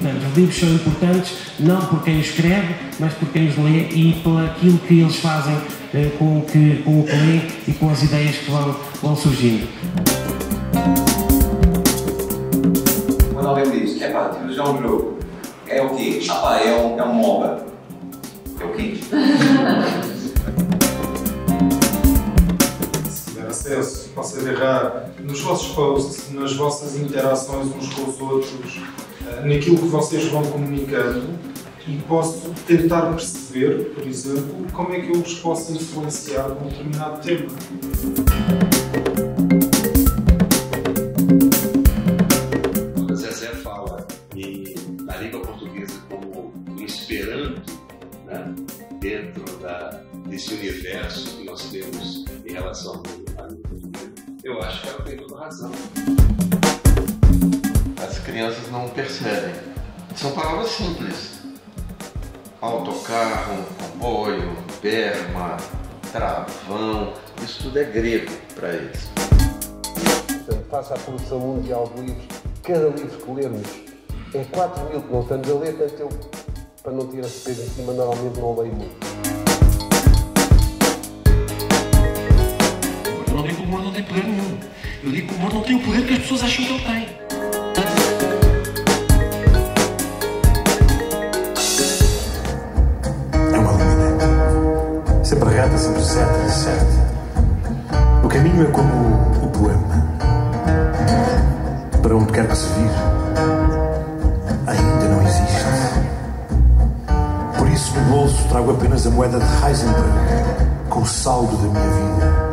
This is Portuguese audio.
Portanto, os livros são importantes não por quem os escreve, mas por quem os lê e pelo aquilo que eles fazem eh, com, o que, com o que lê e com as ideias que vão, vão surgindo. Quando alguém diz, é pá, temos já um jogo, é o quê? Ah pá, é um, é um MOBA. É o quê? Acesso, possa errar nos vossos posts, nas vossas interações uns com os outros, eh, naquilo que vocês vão comunicando e posso tentar perceber, por exemplo, como é que eu vos posso influenciar com um determinado tema. Quando Zezé fala na língua portuguesa como o esperanto, né, dentro da, desse universo que nós temos em relação à língua eu acho que ela tem toda razão. As crianças não percebem. São palavras simples. Autocarro, comboio, berma, travão, isso tudo é grego para eles. Face à produção mundial de livros, cada livro que lermos é 4 mil que não estamos a ler, portanto eu, para não ter a certeza em cima, normalmente não leio muito. Poder nenhum. Eu digo que o humor não tem o poder que as pessoas acham que ele tem. É uma linha. Sempre reta, sempre certa e certa. O caminho é como o poema. Para onde quer que se vire, ainda não existe. Por isso, no bolso, trago apenas a moeda de Heisenberg com o saldo da minha vida.